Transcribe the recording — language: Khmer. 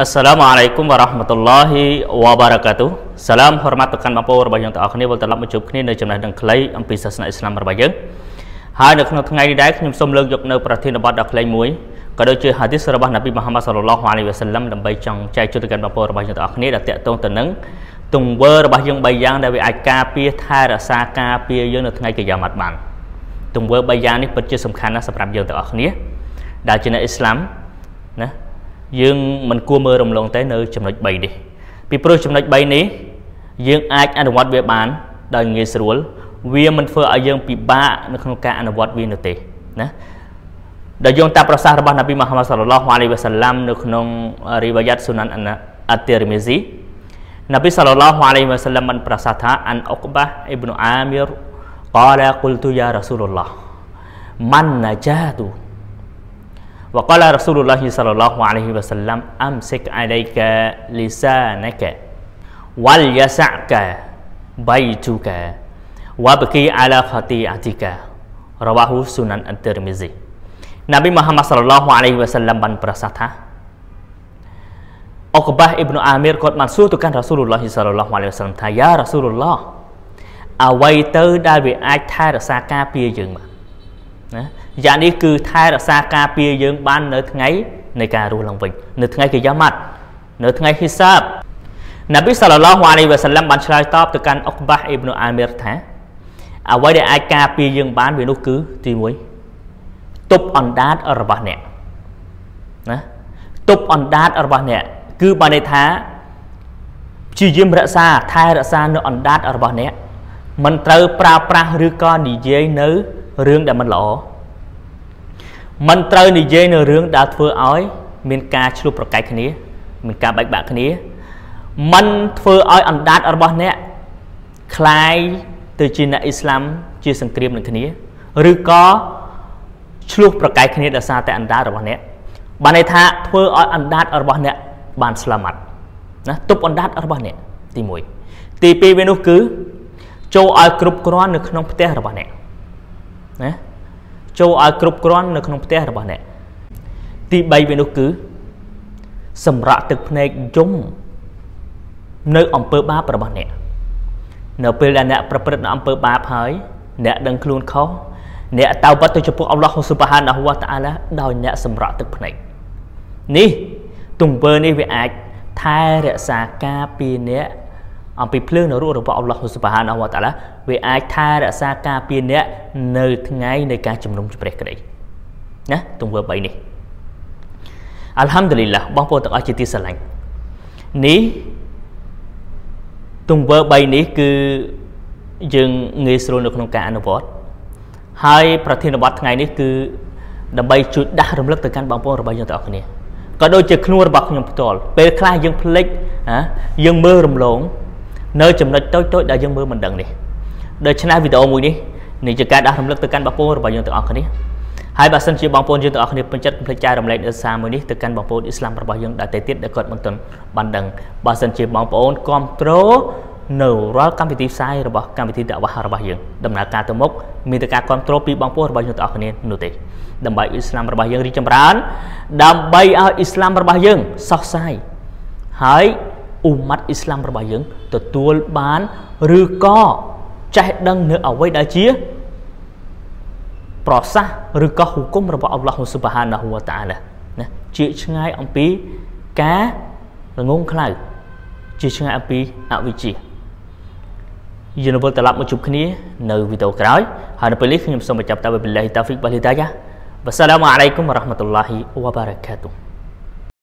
Assalamu alaikum warahmatullahi wabarakatuh. Salam hormat ទៅកាន់បងប្អូនរបស់យើងទាំងអស់គ្នាវិលត្រឡប់មកជួបគ្នានៅចំណេះដឹងខ្លីអំពីសាសនាអ៊ីស្លាមរបស់យើងហើយនៅក្នុងថ្ងៃនេះដែរខ្ញុំសូមលើកយកនៅប្រធានបទដ៏ខ្លីមួយក៏ដូចជាហាឌីសរបស់នប៊ីមូហាម៉ាត់សល្លឡោះអាឡៃហ៊ីវ៉ាសាឡាំដើម្បីចង់ចែកជូនទៅកាន់បងប្អូនរបស់យើងទាំងអស់គ្នាដែលតាក់ទងទៅនឹងទង្វើរបស់យើង3យ៉ាងដែលវាអាចការពារថែរក្សាការពារយើងនៅថ្ងៃកិយាម៉ាត់បានទង្វើ3យ៉ាងនេះពិតជាសំខាន់ណាស់សម្រាប់យើងទាំងអស់គ្នាដែលជាអ្នកអ៊ីស្លាមណា យើងមិនគួរមើលរំលងទេនៅចំណុច3នេះពីព្រោះចំណុច3នេះយើងអាចអនុវត្តវាបានដោយងាយស្រួលវាមិនធ្វើឲ្យយើងពិបាកនៅក្នុងការអនុវត្តវានោះទេណាដែលយើងតាមប្រសាសន៍របស់នប៊ីមូហាម៉ាត់សល្លឡោះអាឡៃហ៊ីវ៉ាសាឡាំនៅក្នុងរីវ៉ាយ៉ាត់ស៊ូណានអាត់ទីរមីស៊ីនប៊ីសល្លឡោះអាឡៃហ៊ីវ៉ាសាឡាំបានប្រសាសន៍ថាអានអុកបាអ៊ីប្នុអាមីរ قال قلت يا رسول الله من نجات Waqala Rasulullah sallallahu alaihi wasallam amsik alaika lisanaka wal yasa'ka baituka wabki ala khati'atika. Rawahu sunan at-tirmizi. Nabi Muhammad sallallahu alaihi wasallam ban prasatha Uqbah ibnu Amir kot mansu tu kan Rasulullah sallallahu alaihi wasallam ta ya Rasulullah អ្វីទៅដែលវាអាចថែរក្សាការពារយើងមក ណាយ៉ាងនេះគឺថែរក្សាការពារយើងបាននៅថ្ងៃនៃការរស់ឡើងវិញនៅថ្ងៃកិយាម៉ាត់នៅថ្ងៃហ៊ីសាបនប៊ីសាឡឡោះអាឡៃវ៉ាសាឡាំបានឆ្លើយតបទៅកាន់អុកបាសអ៊ីប្នុអាមីរថាអ្វីដែលអាចការពារយើងបានវានោះគឺទី1ទប់អណ្ដាតរបស់អ្នកណាទប់អណ្ដាតរបស់អ្នកគឺបានន័យថាព្យាយាមរក្សាថែរក្សានៅអណ្ដាតរបស់អ្នកមិនត្រូវប្រើប្រាស់ឬក៏និយាយនៅ រឿងដែលមិនល្អមិនត្រូវនិយាយនៅរឿងដែលធ្វើឲ្យមានការឆ្លុះប្រកែកគ្នាមានការបែកបាក់គ្នាមិនធ្វើឲ្យអណ្ដាតរបស់អ្នកคล้ายទៅជាអ្នកអ៊ីស្លាមជាសង្គ្រាមនឹងគ្នាឬក៏ឆ្លោះប្រកែកគ្នាដោយសារតែអណ្ដាតរបស់អ្នកបានន័យថាធ្វើឲ្យអណ្ដាតរបស់អ្នកបានស្លាមាត់ណាទប់អណ្ដាតរបស់អ្នកទី1ទី2វានោះគឺចូលឲ្យគ្រប់គ្រាន់នៅក្នុងផ្ទះរបស់អ្នក ណាចូលឲ្យគ្រប់គ្រាន់នៅក្នុងផ្ទះរបស់អ្នកទី3វានោះគឺ សម្រាប់ទឹកភ្នែកយំនៅអំពើបាបរបស់អ្នកនៅពេលដែលអ្នកប្រព្រឹត្តនៅអំពើបាបហើយ អ្នកដឹងខ្លួនខុសអ្នកតើបတ်ទៅចំពោះអល់ឡោះស៊ុបហានហូវតាអាឡាដោយអ្នកសម្រក់ទឹកភ្នែកនេះទង្វើនេះវាអាចថែរក្សាការពារអ្នក អំពីភ្លើងនៅរស់របស់អល់ឡោះស៊ុបហានហូវតាឡាវាអាចថែរក្សាការពារអ្នកនៅថ្ងៃនៃការជំនុំជម្រះក្តីណាទង្វើ3នេះអัลហាំឌុលីឡាបងប្អូនទាំងអស់ជាទីស្រឡាញ់នេះទង្វើ3នេះគឺយើងងាយស្រួលនៅក្នុងការអនុវត្តហើយប្រធានបទថ្ងៃនេះគឺដើម្បីជួយដាស់រំលឹកទៅកាន់បងប្អូនរបស់យើងទាំងអស់គ្នាក៏ដូចជាខ្លួនរបស់ខ្ញុំផ្ទាល់ពេលខ្លះយើងភ្លេចយើងមើលរំលង នៅចំណុចតូចតូចដែលយើងមើលមិនដឹងនេះដូច្នេះវីដេអូមួយនេះនេះជាការដាស់រំលឹកទៅកាន់បងប្អូនរបស់យើងទាំងអស់គ្នាហើយបើសិនជាបងប្អូនយើងទាំងអស់គ្នាពេញចិត្តកុំភ្លេចចែករំលែកនៅសារមួយនេះទៅកាន់បងប្អូនអ៊ីស្លាមរបស់យើងដែលទៅទៀតដែលគាត់មិនទាន់បានដឹងបើសិនជាបងប្អូនគ្រប់គ្រងនៅរាល់កម្មវិធីផ្សាយរបស់កម្មវិធីតាវ៉ារបស់យើងដំណើរការទៅមុខមានតែការគ្រប់គ្រងពីបងប្អូនរបស់យើងទាំងអស់គ្នានោះទេដើម្បីអ៊ីស្លាមរបស់យើងរីកចម្រើនដើម្បីឲ្យអ៊ីស្លាមរបស់យើងសោះសាយហើយ អ៊ុម៉ាត់អ៊ីស្លាមរបស់យើងទទួលបានឬក៏ចេះដឹងនៅអ្វីដែលជាប្រសាសឬក៏ហុគុំរបស់អល់ឡោះស៊ុបហានាហ៊ូវតាអាឡាណាជាឆ្ងាយអំពីការល្ងងខ្លៅជាឆ្ងាយអំពីអវិជ្ជាយើងនឹងវិលត្រឡប់មកជួបគ្នានៅវីដេអូក្រោយហើយនៅពេលនេះខ្ញុំសូមបញ្ចប់តែបិលាហ៊ីតាហ្វិកបាលីតាយ៉ាវ៉ាសាឡាមអាឡៃគុំវ៉ារ៉ាហ្មាតុលឡាហ៊ីវ៉ាបារកាតុហ៍